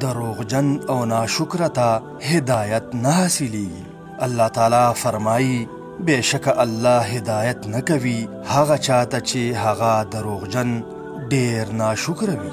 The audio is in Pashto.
دروغجن او ناشکر ته هدایت نه حاصلېږي الله تعالی فرمایي بېشکه الله هدایت نه کوي هغه چاته چې هغه دروغجن ډېر ناشکره وي